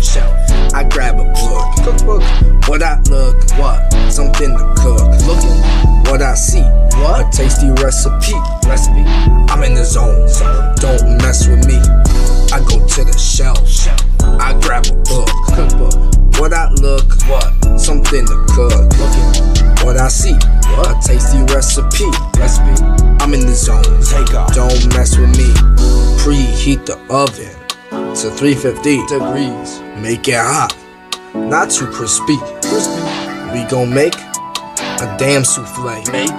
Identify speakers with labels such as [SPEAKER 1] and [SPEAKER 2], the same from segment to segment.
[SPEAKER 1] I grab a book, cookbook, what I look, what? Something to cook.
[SPEAKER 2] Looking,
[SPEAKER 1] what I see,
[SPEAKER 2] what?
[SPEAKER 1] A tasty recipe,
[SPEAKER 2] recipe.
[SPEAKER 1] I'm in the zone, so don't mess with me. I go to the shelf, shelf. I grab a book,
[SPEAKER 2] cookbook,
[SPEAKER 1] what I look,
[SPEAKER 2] what?
[SPEAKER 1] Something to cook.
[SPEAKER 2] Looking,
[SPEAKER 1] what I see,
[SPEAKER 2] what?
[SPEAKER 1] A tasty recipe,
[SPEAKER 2] recipe.
[SPEAKER 1] I'm in the zone,
[SPEAKER 2] take off.
[SPEAKER 1] Don't mess with me. Preheat the oven to 350
[SPEAKER 2] Degrees.
[SPEAKER 1] Make it hot, not too crispy.
[SPEAKER 2] Crispy.
[SPEAKER 1] We gon' make a damn souffle.
[SPEAKER 2] Make.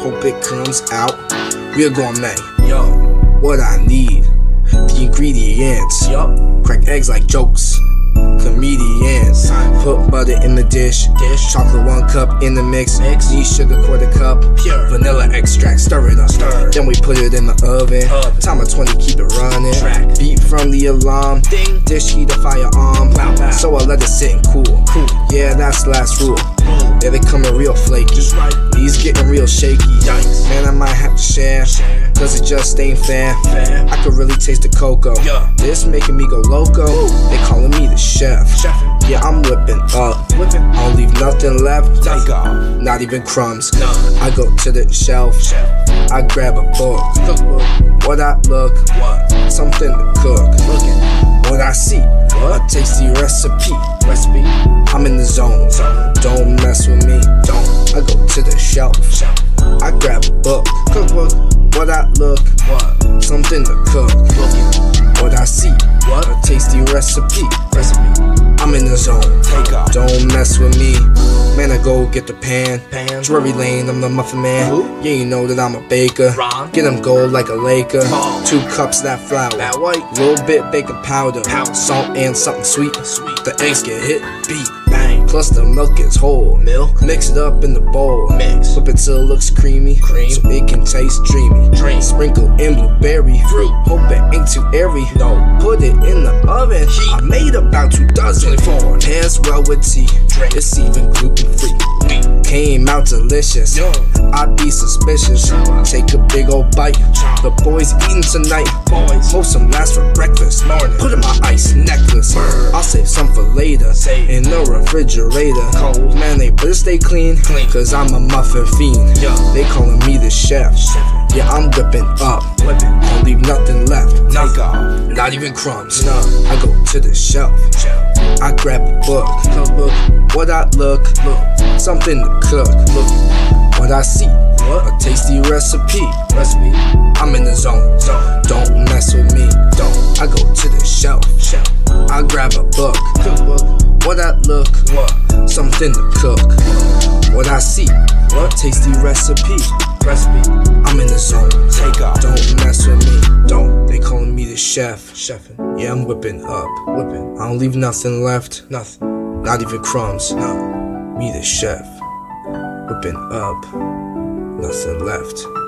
[SPEAKER 1] Hope it comes out real gourmet.
[SPEAKER 2] Yo.
[SPEAKER 1] What I need, the ingredients.
[SPEAKER 2] Yup.
[SPEAKER 1] Crack eggs like jokes. Comedians. Put butter in the dish.
[SPEAKER 2] Dish.
[SPEAKER 1] Chocolate one cup in the mix.
[SPEAKER 2] Mix.
[SPEAKER 1] Need sugar quarter cup.
[SPEAKER 2] Pure.
[SPEAKER 1] Vanilla extract. Stir it up.
[SPEAKER 2] Stir.
[SPEAKER 1] Then we put it in the oven.
[SPEAKER 2] Oven.
[SPEAKER 1] of 20, keep it running.
[SPEAKER 2] Track.
[SPEAKER 1] Beat from the alarm.
[SPEAKER 2] Ding.
[SPEAKER 1] Dish heat a firearm.
[SPEAKER 2] Pow, pow.
[SPEAKER 1] So I let it sit and cool.
[SPEAKER 2] Cool.
[SPEAKER 1] Yeah, that's last rule.
[SPEAKER 2] Boom.
[SPEAKER 1] Yeah, they coming real flaky.
[SPEAKER 2] Just right.
[SPEAKER 1] Real shaky.
[SPEAKER 2] Yikes.
[SPEAKER 1] Man, I might have to share. Cause it just ain't fair.
[SPEAKER 2] Fair.
[SPEAKER 1] I could really taste the cocoa.
[SPEAKER 2] Yeah.
[SPEAKER 1] This making me go loco. They calling me the chef. Yeah, I'm whipping up.
[SPEAKER 2] Whipping.
[SPEAKER 1] I don't leave nothing left.
[SPEAKER 2] Take off.
[SPEAKER 1] Not even crumbs.
[SPEAKER 2] None.
[SPEAKER 1] I go to the shelf. I grab a book.
[SPEAKER 2] Cookbook.
[SPEAKER 1] What I look,
[SPEAKER 2] What?
[SPEAKER 1] something to cook.
[SPEAKER 2] Looking.
[SPEAKER 1] What I see,
[SPEAKER 2] What?
[SPEAKER 1] a tasty recipe.
[SPEAKER 2] Recipe.
[SPEAKER 1] I'm in the zone.
[SPEAKER 2] Zone.
[SPEAKER 1] To the shelf. I grab a book.
[SPEAKER 2] Cookbook.
[SPEAKER 1] What I look,
[SPEAKER 2] What?
[SPEAKER 1] something to cook. What I see,
[SPEAKER 2] What?
[SPEAKER 1] a tasty recipe.
[SPEAKER 2] Recipe.
[SPEAKER 1] I'm in the zone.
[SPEAKER 2] Take off.
[SPEAKER 1] Don't mess with me. Man, I go get the pan.
[SPEAKER 2] Pan.
[SPEAKER 1] Drury Lane, I'm the muffin man.
[SPEAKER 2] Who?
[SPEAKER 1] Yeah, you know that I'm a baker.
[SPEAKER 2] Ron.
[SPEAKER 1] Get 'em gold like a Laker.
[SPEAKER 2] Ball.
[SPEAKER 1] Two cups of that flour.
[SPEAKER 2] That white.
[SPEAKER 1] Little bit baking powder.
[SPEAKER 2] Powder.
[SPEAKER 1] Salt and something sweet.
[SPEAKER 2] Sweet.
[SPEAKER 1] The eggs get hit, beat. Plus the milk is whole.
[SPEAKER 2] Milk.
[SPEAKER 1] Mix it up in the bowl.
[SPEAKER 2] Mix.
[SPEAKER 1] Whip it till it looks creamy.
[SPEAKER 2] Cream.
[SPEAKER 1] So it can taste dreamy.
[SPEAKER 2] Dream.
[SPEAKER 1] Sprinkle in blueberry.
[SPEAKER 2] Fruit.
[SPEAKER 1] Hope it ain't too airy.
[SPEAKER 2] No.
[SPEAKER 1] Put it in the oven.
[SPEAKER 2] Heat.
[SPEAKER 1] I made about two dozen.
[SPEAKER 2] 24.
[SPEAKER 1] Pairs well with tea.
[SPEAKER 2] Drink.
[SPEAKER 1] It's even gluten free. Came out delicious.
[SPEAKER 2] Yum.
[SPEAKER 1] I'd be suspicious. Take a big old bite. The boys eating tonight.
[SPEAKER 2] Boys.
[SPEAKER 1] Hope some last for breakfast.
[SPEAKER 2] Morning.
[SPEAKER 1] Put in my ice necklace.
[SPEAKER 2] Brr.
[SPEAKER 1] I'll save some for later.
[SPEAKER 2] Save.
[SPEAKER 1] In the refrigerator.
[SPEAKER 2] Cold.
[SPEAKER 1] Man, they better stay clean.
[SPEAKER 2] Clean.
[SPEAKER 1] Cause I'm a muffin fiend.
[SPEAKER 2] Yeah.
[SPEAKER 1] They calling me the chef. Yeah, I'm whipping up.
[SPEAKER 2] Whipping.
[SPEAKER 1] Don't leave nothing left.
[SPEAKER 2] Take off.
[SPEAKER 1] Not even crumbs.
[SPEAKER 2] No.
[SPEAKER 1] I go to the shelf. I grab a book. What I look,
[SPEAKER 2] Look.
[SPEAKER 1] something to cook.
[SPEAKER 2] Looking.
[SPEAKER 1] What I see, a tasty recipe.
[SPEAKER 2] Recipe.
[SPEAKER 1] I'm in the zone.
[SPEAKER 2] Zone.
[SPEAKER 1] Don't mess with me.
[SPEAKER 2] Don't.
[SPEAKER 1] I go to the shelf. I grab a book. What I look,
[SPEAKER 2] What?
[SPEAKER 1] something to cook. What I see,
[SPEAKER 2] What?
[SPEAKER 1] tasty recipe.
[SPEAKER 2] Recipe.
[SPEAKER 1] I'm in the zone.
[SPEAKER 2] Take off.
[SPEAKER 1] Don't mess with me. Don't. They calling me the chef.
[SPEAKER 2] Chefing.
[SPEAKER 1] Yeah, I'm whipping up.
[SPEAKER 2] Whipping.
[SPEAKER 1] I don't leave nothing left.
[SPEAKER 2] Nothing.
[SPEAKER 1] Not even crumbs.
[SPEAKER 2] No.
[SPEAKER 1] Me the chef. Whipping up. Nothing left.